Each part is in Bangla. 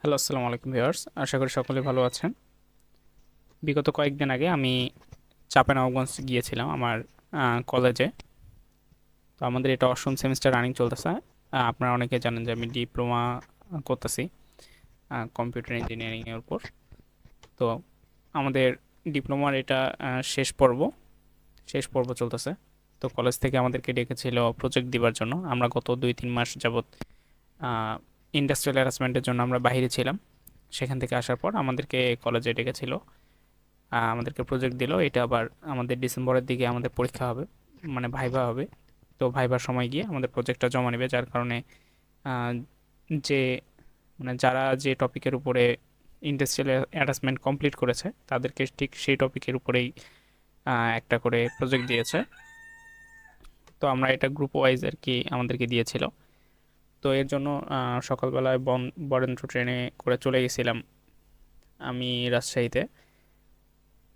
হ্যালো, আসসালামু আলাইকুম ভিউয়ার্স। আশা করি সকলে ভালো আছেন। বিগত কয়েকদিন আগে আমি চাঁপানগঞ্জ গিয়েছিলাম আমার কলেজে তো আমাদের এটা অষ্টম সেমিস্টার রানিং চলতেছে। আপনারা অনেকে জানেন যে আমি ডিপ্লোমা করতেছি কম্পিউটার ইঞ্জিনিয়ারিংয়ের উপর। তো আমাদের ডিপ্লোমার এটা শেষ পর্ব শেষ পর্ব চলতেছে। তো কলেজ থেকে আমাদেরকে ডেকেছিল প্রজেক্ট দিবার জন্য। আমরা গত দুই তিন মাস যাবত ইন্ডাস্ট্রিয়াল হ্যারাসমেন্টের জন্য আমরা বাইরে ছিলাম। সেখান থেকে আসার পর আমাদেরকে কলেজে ডেকেছিল। আমাদেরকে প্রজেক্ট দিল। এটা আবার আমাদের ডিসেম্বরের দিকে আমাদের পরীক্ষা হবে মানে ভাইভা হবে। তো ভাইবার সময় গিয়ে আমাদের প্রজেক্টটা জমা নেবে। যার কারণে যে মানে যারা যে টপিকের উপরে ইন্ডাস্ট্রিয়াল অ্যাটাচমেন্ট কমপ্লিট করেছে, তাদেরকে ঠিক সেই টপিকের উপরেই একটা করে প্রজেক্ট দিয়েছে। তো আমরা এটা গ্রুপ ওয়াইজ আর কি আমাদেরকে দিয়েছিল। তো এর জন্য সকালবেলায় বন, বরেন্দ্র ট্রেনে করে চলে গেছিলাম আমি রাজশাহীতে।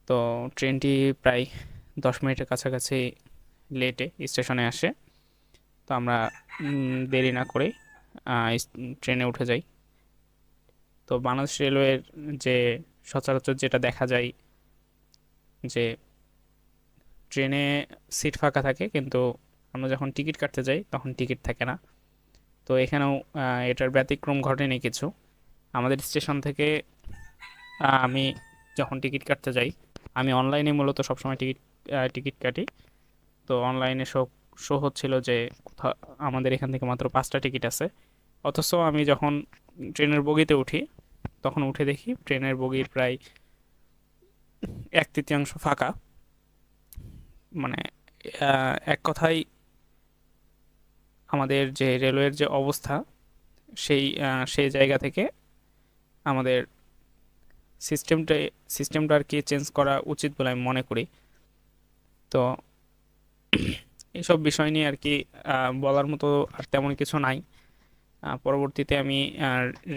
তো ট্রেনটি প্রায় দশ মিনিটের কাছাকাছি লেটে স্টেশনে আসে। তো আমরা দেরি না করে ট্রেনে উঠে যাই। তো বাংলাদেশ রেলওয়ের যে সচরাচর যেটা দেখা যায় যে ট্রেনে সিট ফাঁকা থাকে, কিন্তু আমরা যখন টিকিট কাটতে যাই তখন টিকিট থাকে না। তো এখানেও এটার ব্যতিক্রম ঘটেনি কিছু। আমাদের স্টেশন থেকে আমি যখন টিকিট কাটতে যাই, আমি অনলাইনে মূলত সবসময় টিকিট টিকিট কাটি। তো অনলাইনে শো শো হচ্ছিল যে আমাদের এখান থেকে মাত্র পাঁচটা টিকিট আছে। অথচ আমি যখন ট্রেনের বগিতে উঠি, তখন উঠে দেখি ট্রেনের বগির প্রায় এক তৃতীয়াংশ ফাঁকা। মানে এক কথায় আমাদের যে রেলওয়ের যে অবস্থা, সেই সেই জায়গা থেকে আমাদের সিস্টেমটা সিস্টেমটা আর কি চেঞ্জ করা উচিত বলে আমি মনে করি। তো এইসব বিষয় নিয়ে আর কি বলার মতো আর তেমন কিছু নাই। পরবর্তীতে আমি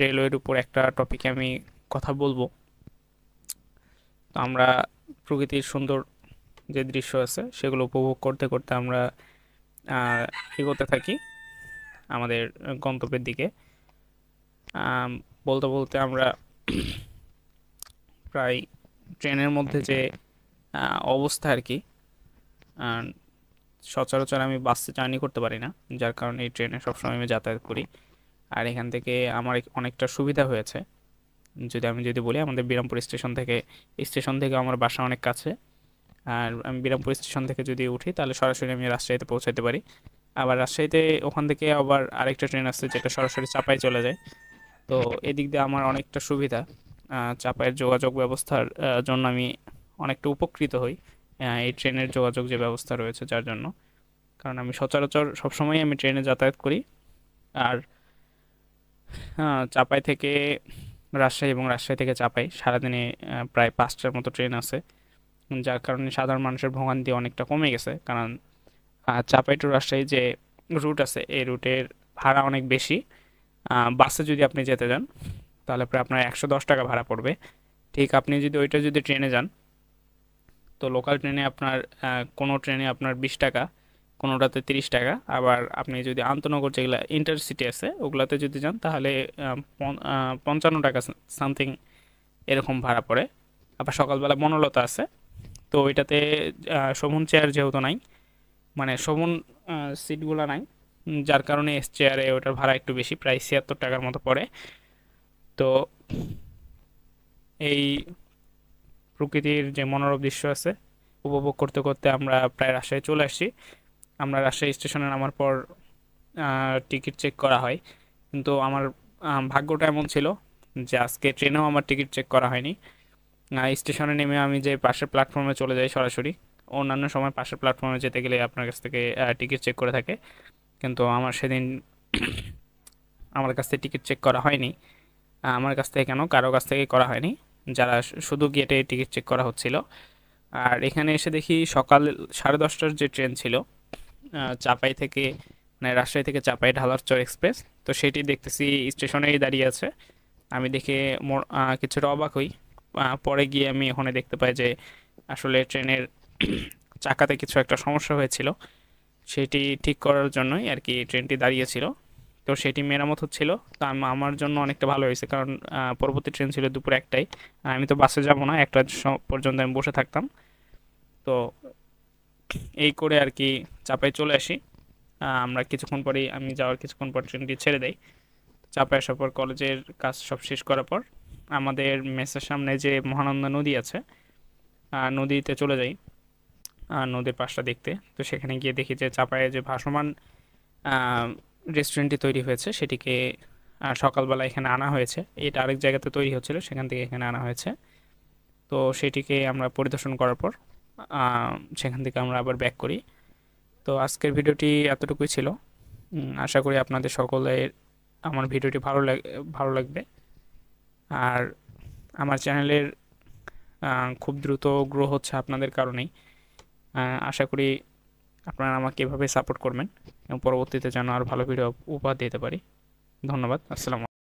রেলওয়ের উপর একটা টপিকে আমি কথা বলব। তো আমরা প্রকৃতির সুন্দর যে দৃশ্য আছে, সেগুলো উপভোগ করতে করতে আমরা এগোতে থাকি আমাদের গন্তব্যের দিকে। বলতে বলতে আমরা প্রায় ট্রেনের মধ্যে যে অবস্থা আর কি সচরাচর আমি বাসে জার্নি করতে পারি না, যার কারণে এই ট্রেনে সবসময় আমি যাতায়াত করি। আর এখান থেকে আমার অনেকটা সুবিধা হয়েছে। যদি আমি যদি বলি, আমাদের বিরামপুর স্টেশন থেকে স্টেশন থেকে আমার বাসা অনেক কাছে। আর আমি বিরামপুর স্টেশন থেকে যদি উঠি, তাহলে সরাসরি আমি রাজশাহীতে পৌঁছাতে পারি। আবার রাজশাহীতে ওখান থেকে আবার আরেকটা ট্রেন আসছে, যেটা সরাসরি চাপায় চলে যায়। তো এদিক দিয়ে আমার অনেকটা সুবিধা। চাপায়ের যোগাযোগ ব্যবস্থার জন্য আমি অনেকটা উপকৃত হই এই ট্রেনের যোগাযোগ যে ব্যবস্থা রয়েছে, যার জন্য। কারণ আমি সচরাচর সবসময় আমি ট্রেনে যাতায়াত করি। আর চাপাই থেকে রাজশাহী এবং রাজশাহী থেকে চাপাই সারাদিনে প্রায় পাঁচটার মতো ট্রেন আছে যার কারণে সাধারণ মানুষের ভোগান্তি অনেকটা কমে গেছে। কারণ চাপাই টু রাজশাহী যে রুট আছে, এই রুটের ভাড়া অনেক বেশি। বাসে যদি আপনি যেতে যান, তাহলে প্রায় আপনার একশো দশ টাকা ভাড়া পড়বে। ঠিক আপনি যদি ওইটা যদি ট্রেনে যান, তো লোকাল ট্রেনে আপনার কোনো ট্রেনে আপনার বিশ টাকা, কোনোটাতে তিরিশ টাকা। আবার আপনি যদি আন্তনগর যেগুলো ইন্টারসিটি আছে, ওগুলাতে যদি যান, তাহলে পঞ্চান্ন টাকা সামথিং এরকম ভাড়া পড়ে। আবার সকালবেলা বনলতা আছে তো আহ, শোভন চেয়ার যেহেতু নাই মানে শোভন সিটগুলো নাই যার কারণে এস চেয়ারে ওটার ভাড়া একটু বেশি প্রায় ছিয়াত্তর টাকার মতো পড়ে। তো এই প্রকৃতির যে মনোরম দৃশ্য আছে উপভোগ করতে করতে আমরা প্রায় রাজশাহী চলে আসছি। আমরা রাজশাহী স্টেশনে নামার পর টিকিট চেক করা হয়। কিন্তু আমার ভাগ্যটা এমন ছিল যে আজকে ট্রেনেও আমার টিকিট চেক করা হয়নি। স্টেশনে নেমে আমি যে পাশের প্ল্যাটফর্মে চলে যাই সরাসরি, অন্যান্য সময় পাশের প্ল্যাটফর্মে যেতে গেলে আপনার কাছ থেকে টিকিট চেক করে থাকে। কিন্তু আমার সেদিন আমার কাছ থেকে টিকিট চেক করা হয়নি। আমার কাছ থেকে কেন? কারও কাছ থেকে করা হয়নি। যারা শুধু গেটে টিকিট চেক করা হচ্ছিল। আর এখানে এসে দেখি সকাল সাড়ে দশটার যে ট্রেন ছিল চাপাই থেকে মানে রাজশাহী থেকে চাপাই ঢালারচর এক্সপ্রেস তো সেটি দেখতেছি স্টেশনেই দাঁড়িয়ে আছে। আমি দেখে মোর- কিছুটা অবাক হই। পরে গিয়ে আমি ওখানে দেখতে পাই যে আসলে ট্রেনের চাকাতে কিছু একটা সমস্যা হয়েছিল। সেটি ঠিক করার জন্যই আর কি ট্রেনটি দাঁড়িয়েছিল। তো সেটি মেরামত হচ্ছিল। তো আমার জন্য অনেকটা ভালো হয়েছে কারণ পরবর্তী ট্রেন ছিল দুপুর একটাই আমি তো বাসে যাব না, একটা পর্যন্ত আমি বসে থাকতাম। তো এই করে আর কি চাপায় চলে আসি। আমরা কিছুক্ষণ পরেই, আমি যাওয়ার কিছুক্ষণ পর ট্রেনটি ছেড়ে দেই। চাপায় আসার পর কলেজের কাজ সব শেষ করার পর আমাদের মেসের সামনে যে মহানন্দা নদী আছে নদীতে চলে যাই নদীর পাশটা দেখতে। তো সেখানে গিয়ে দেখি যে চাপায়ে যে ভাসমান রেস্টুরেন্টটি তৈরি হয়েছে, সেটিকে সকালবেলা এখানে আনা হয়েছে। এটা আরেক জায়গাতে তৈরি হচ্ছিল, সেখান থেকে এখানে আনা হয়েছে। তো সেটিকে আমরা পরিদর্শন করার পর সেখান থেকে আমরা আবার ব্যাক করি। তো আজকের ভিডিওটি এতটুকুই ছিল। আশা করি আপনাদের সকলের, আমার ভিডিওটি ভালো লাগ ভালো লাগবে। আর আমার চ্যানেলের খুব দ্রুত গ্রো হচ্ছে আপনাদের কারণেই। আশা করি আপনারা আমাকে এভাবে সাপোর্ট করবেন এবং পরবর্তীতে যেন আর ভালো ভিডিও উপহার দিতে পারি। ধন্যবাদ, আসসালামু